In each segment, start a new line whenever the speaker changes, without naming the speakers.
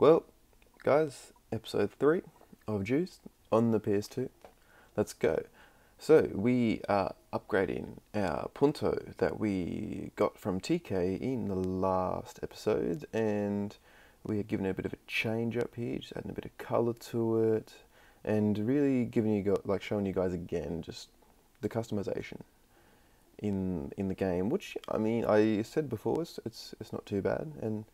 Well, guys, episode 3 of Juiced on the PS2. Let's go. So, we are upgrading our Punto that we got from TK in the last episode, and we are giving it a bit of a change up here, just adding a bit of colour to it, and really giving you, like, showing you guys again just the customization in in the game, which I mean I said before it's it's, it's not too bad and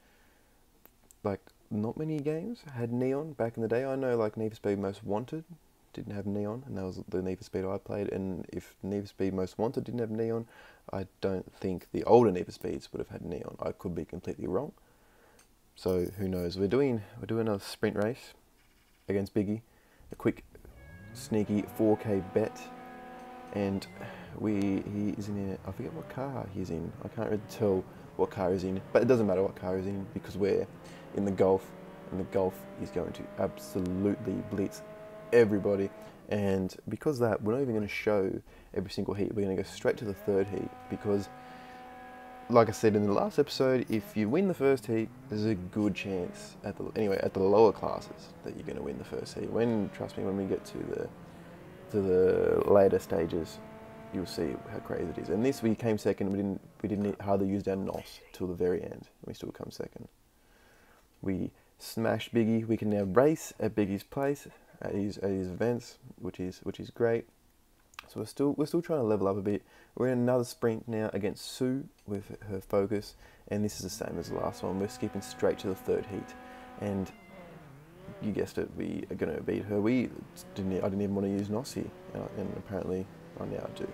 like not many games had neon back in the day. I know like Need for Speed Most Wanted didn't have neon, and that was the Need for Speed I played. And if Need for Speed Most Wanted didn't have neon, I don't think the older Need for Speeds would have had neon. I could be completely wrong. So who knows? We're doing we're doing a sprint race against Biggie, a quick, sneaky 4K bet, and we he is in a I forget what car he's in. I can't really tell what car he's in, but it doesn't matter what car he's in because we're in the Golf, and the Golf is going to absolutely blitz everybody. And because that, we're not even going to show every single heat. We're going to go straight to the third heat because, like I said in the last episode, if you win the first heat, there's a good chance at the anyway at the lower classes that you're going to win the first heat. When trust me, when we get to the to the later stages, you'll see how crazy it is. And this we came second. We didn't we didn't hardly use our nos till the very end. We still come second. We smashed Biggie. We can now race at Biggie's place at his at his events, which is which is great. So we're still we're still trying to level up a bit. We're in another sprint now against Sue with her focus, and this is the same as the last one. We're skipping straight to the third heat, and you guessed it, we are going to beat her. We didn't. I didn't even want to use Nossi, and apparently I now do.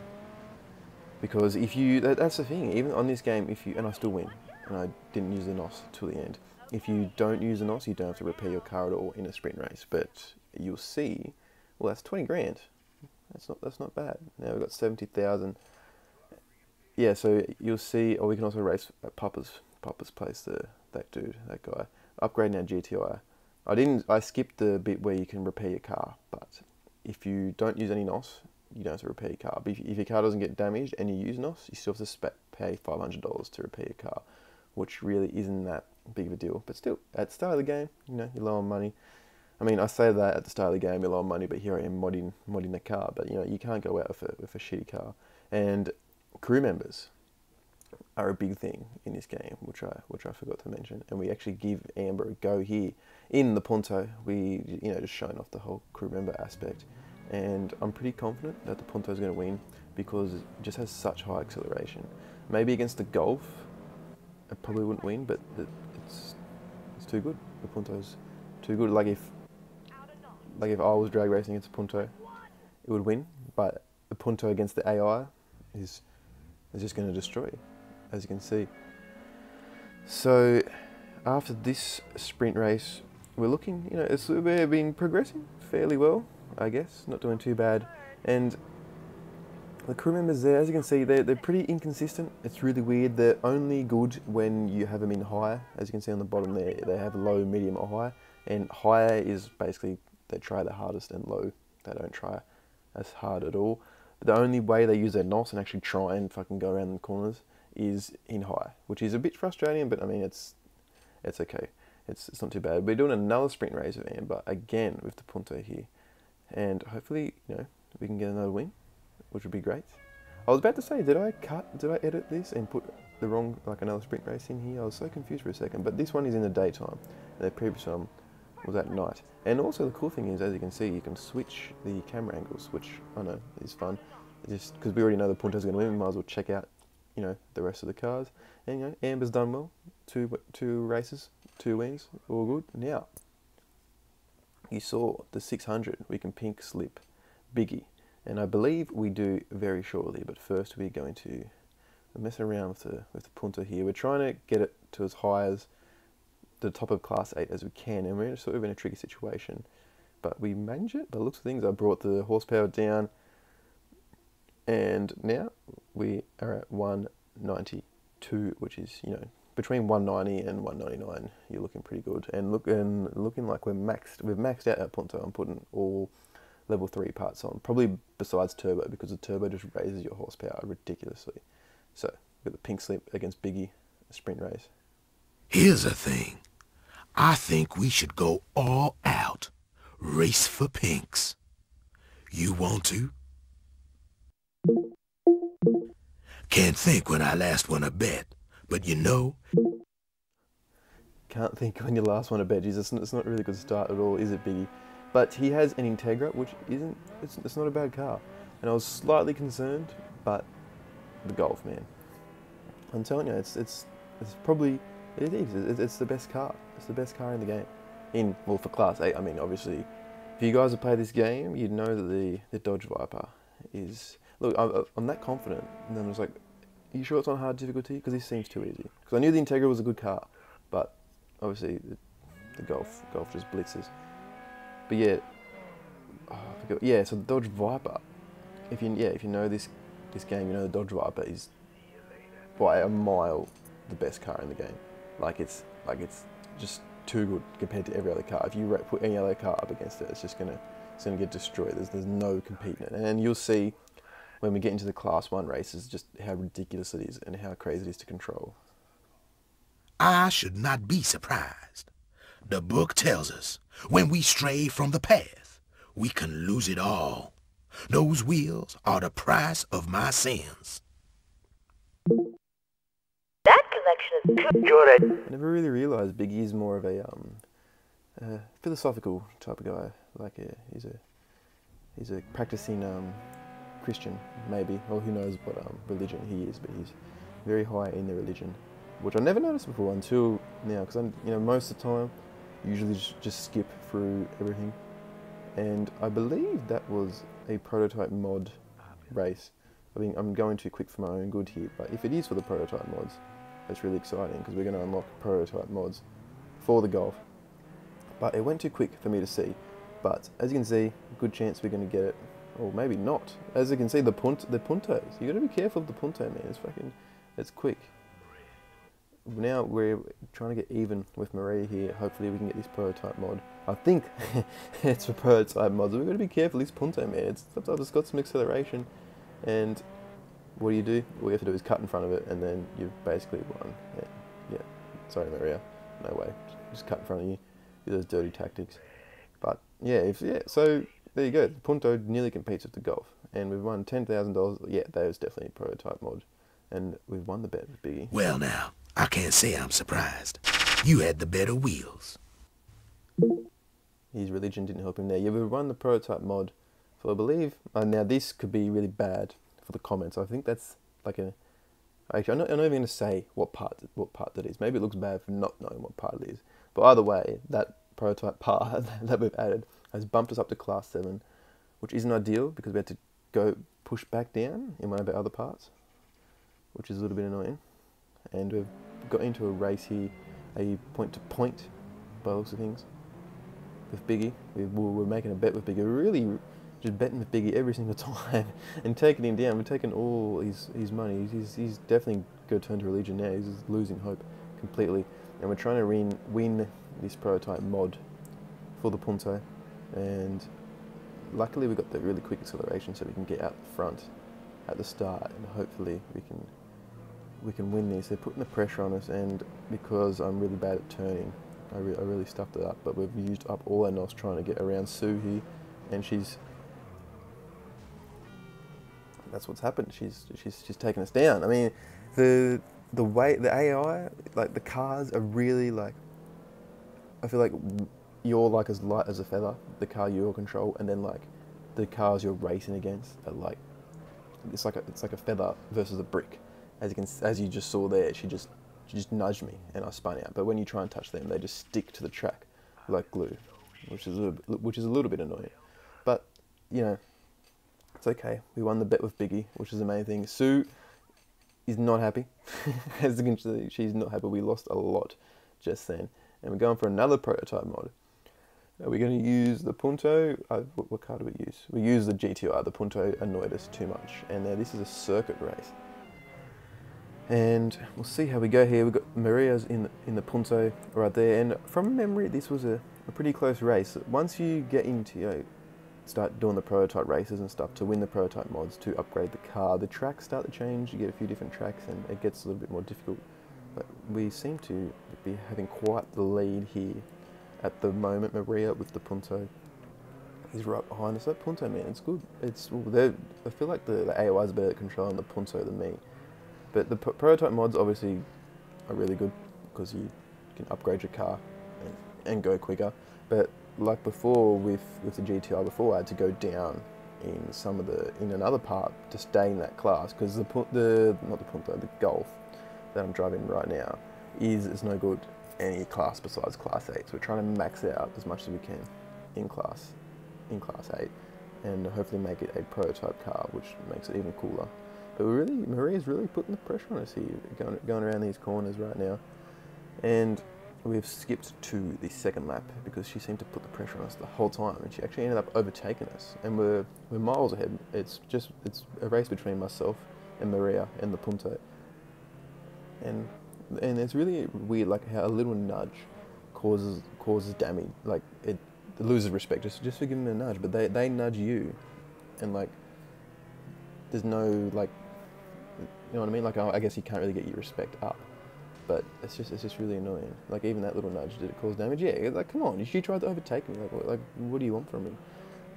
Because if you, that, that's the thing. Even on this game, if you and I still win, and I didn't use the Nos till the end. If you don't use the Nos, you don't have to repair your car at all in a sprint race. But you'll see, well, that's twenty grand. That's not that's not bad. Now we've got seventy thousand. Yeah, so you'll see. Or we can also race at Papa's Papa's place. The that dude, that guy, upgrading our GTI. I didn't. I skipped the bit where you can repair your car, but if you don't use any NOS, you don't have to repair your car. But if, if your car doesn't get damaged and you use NOS, you still have to pay five hundred dollars to repair your car, which really isn't that big of a deal. But still, at the start of the game, you know, you're low on money. I mean, I say that at the start of the game, you're low on money, but here I am modding modding the car. But you know, you can't go out with a, with a shitty car. And crew members are a big thing in this game, which I which I forgot to mention. And we actually give Amber a go here in the Punto. We you know just showing off the whole crew member aspect, and I'm pretty confident that the Punto is going to win because it just has such high acceleration. Maybe against the Golf, it probably wouldn't win, but the, too good. The Punto's too good. Like if like if I was drag racing against a Punto, it would win. But the Punto against the AI is is just going to destroy as you can see. So after this sprint race, we're looking, you know, it's, we've been progressing fairly well, I guess, not doing too bad. And the crew members there, as you can see, they're, they're pretty inconsistent. It's really weird. They're only good when you have them in higher. As you can see on the bottom there, they have low, medium, or high. And higher is basically they try the hardest, and low, they don't try as hard at all. But the only way they use their NOS and actually try and fucking go around the corners is in high, which is a bit frustrating, but I mean, it's it's okay. It's, it's not too bad. We're doing another sprint race of Amber, again with the Punto here. And hopefully, you know, we can get another win, which would be great. I was about to say, did I cut, did I edit this and put the wrong, like another sprint race in here? I was so confused for a second. But this one is in the daytime, the previous one was at night. And also the cool thing is, as you can see, you can switch the camera angles, which I know is fun. Just because we already know the Punto's going to win, we might as well check out, you know, the rest of the cars. And you know, Amber's done well, two two races, two wins, all good. Now, you saw the 600. We can pink slip Biggie, and I believe we do very shortly. But first, we're going to mess around with the with the Punto here. We're trying to get it to as high as the top of class 8 as we can and we're sort of in a tricky situation but we manage it by the looks of things I brought the horsepower down and now we are at 192 which is you know between 190 and 199 you're looking pretty good and look and looking like we're maxed we've maxed out our Punto I'm putting all level 3 parts on probably besides turbo because the turbo just raises your horsepower ridiculously so we've got the pink slip against Biggie sprint race
Here's a thing. I think we should go all out. Race for pinks. You want to? Can't think when I last won a bet, but you know...
Can't think when you last won a bet. Jesus, it's not really a good start at all, is it, Biggie? But he has an Integra, which isn't, it's, it's not a bad car. And I was slightly concerned, but the Golf, man. I'm telling you, it's, it's, it's probably, it is, it's, the best car. It's the best car in the game. In, well, for Class 8, I mean, obviously, if you guys have played this game, you'd know that the, the Dodge Viper is look, I'm, I'm that confident. And then I was like, are you sure it's on hard difficulty? Because this seems too easy. Because I knew the Integra was a good car, but obviously the, the Golf Golf just blitzes. But yeah, oh, yeah. So the Dodge Viper, if you yeah if you know this this game, you know the Dodge Viper is by a mile the best car in the game. Like it's like it's just too good compared to every other car. If you put any other car up against it, it's just gonna it's gonna get destroyed. There's there's no competing it, and you'll see when we get into the class one races, just how ridiculous it is and how crazy it is to control.
I should not be surprised. The book tells us when we stray from the path, we can lose it all. Those wheels are the price of my sins.
That collection is good.
I never really realised Biggie is more of a um, uh, philosophical type of guy. Like a, he's a he's a practicing um, Christian, maybe, or who knows what um, religion he is, but he's very high in the religion, which I never noticed before until now, because I'm, you know, most of the time, usually just, skip through everything, and I believe that was a prototype mod race. I mean, I'm going too quick for my own good here, but if it is for the prototype mods, that's really exciting because we're going to unlock prototype mods for the Golf. But it went too quick for me to see. But as you can see, good chance we're going to get it or maybe not. As you can see, the punt, the puntos. You got to be careful of the punto, man. It's fucking, it's quick. Now we're trying to get even with Maria here. Hopefully we can get this prototype mod. I think it's for prototype mods. We've got to be careful. This punto, man. It's sometimes it's got some acceleration, and what do you do? All you have to do is cut in front of it, and then you've basically won. Yeah, yeah. Sorry, Maria. No way. Just cut in front of you. Do those dirty tactics. But yeah, if yeah. So there you go. The Punto nearly competes with the Golf, and we've won ten thousand dollars. Yeah, that was definitely a prototype mod, and we've won the bet with Biggie.
Well, now I can't say I'm surprised. You had the better wheels.
His religion didn't help him there. Yeah, we run the prototype mod, so I believe. Uh, now this could be really bad for the comments. I think that's like a. Actually, I'm not, I'm not even going to say what part what part that is. Maybe it looks bad for not knowing what part it is. But either way, that prototype part that we've added has bumped us up to class 7, which isn't ideal because we had to go push back down in one of our other parts, which is a little bit annoying. And we've got into a race here, a point to point by looks of things, with Biggie. We, we're making a bet with Biggie. We're really just betting with Biggie every single time and taking him down. We're taking all his, his money. He's, he's definitely going to turn to religion now. He's losing hope completely. And we're trying to win, win this prototype mod for the Punto and luckily we got the really quick acceleration so we can get out the front at the start and hopefully we can we can win these. They're putting the pressure on us and because I'm really bad at turning I, re I really stuffed it up but we've used up all our NOS trying to get around Sue here and she's that's what's happened. She's she's she's taken us down. I mean, the the way the AI like the cars are really like I feel like you're like as light as a feather, the car you're control, and then like the cars you're racing against are like it's like a, it's like a feather versus a brick. As you can as you just saw there, she just she just nudged me and I spun out. But when you try and touch them, they just stick to the track like glue, which is a little, which is a little bit annoying. But you know, it's okay. We won the bet with Biggie, which is the main thing. Sue is not happy. as you can see, she's not happy. We lost a lot just then, and we're going for another prototype mod. Are we going to use the Punto? Uh, what, what, car do we use? We use the GTI. The Punto annoyed us too much. And uh, this is a circuit race. And we'll see how we go here. We've got Maria's in the, in the Punto right there. And from memory, this was a, a pretty close race. Once you get into, you know, start doing the prototype races and stuff to win the prototype mods to upgrade the car, the tracks start to change. You get a few different tracks and it gets a little bit more difficult. But we seem to be having quite the lead here at the moment. Maria with the Punto. He's right behind us. That Punto man, it's good. It's well, I feel like the, the AI is better at controlling the Punto than me. But the prototype mods obviously are really good because you can upgrade your car and, and go quicker. But like before with with the GTI, before I had to go down in some of the in another part to stay in that class because the the not the Punto the Golf that I'm driving right now is is no good any class besides class 8 so we're trying to max it out as much as we can in class in class 8 and hopefully make it a prototype car which makes it even cooler really Maria's really putting the pressure on us here going, going around these corners right now. And we've skipped to the second lap because she seemed to put the pressure on us the whole time and she actually ended up overtaking us. And we're, we're miles ahead. It's just it's a race between myself and Maria and the Punto and and it's really weird like how a little nudge causes causes damage like it, loses respect. Just just for giving them a nudge but they, they nudge you. And like there's no like you know what I mean like I I guess you can't really get your respect up but it's just it's just really annoying. Like even that little nudge, did it cause damage? Yeah, like come on, she tried to overtake me. Like what, like what do you want from me?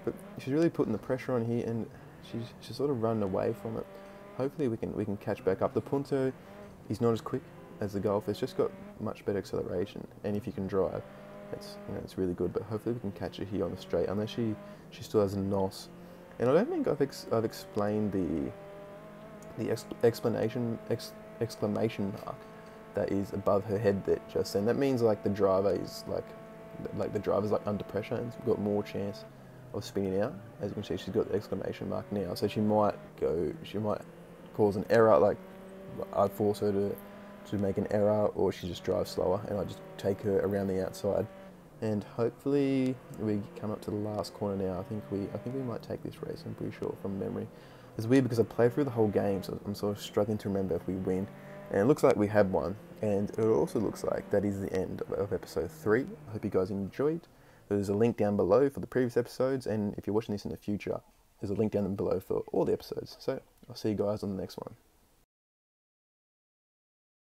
But she's really putting the pressure on here, and she's she's sort of running away from it. Hopefully we can we can catch back up. The Punto, is not as quick as the Golf. It's just got much better acceleration, and if you can drive, it's you know it's really good. But hopefully we can catch her here on the straight, unless she she still has a nos. And I don't think I've ex- I've explained the the ex- explanation ex- exclamation mark that is above her head that just and that means like the driver is like like the driver's like under pressure and got more chance of spinning out. As you can see she's got the exclamation mark now. So she might go she might cause an error like I'd force her to to make an error or she just drives slower and I just take her around the outside and hopefully we come up to the last corner now I think we I think we might take this race I'm pretty sure from memory it's weird because I played through the whole game so I'm sort of struggling to remember if we win and it looks like we have one. And it also looks like that is the end of, of episode three. I hope you guys enjoyed. There's a link down below for the previous episodes, and if you're watching this in the future, there's a link down below for all the episodes. So I'll see you guys on the next one.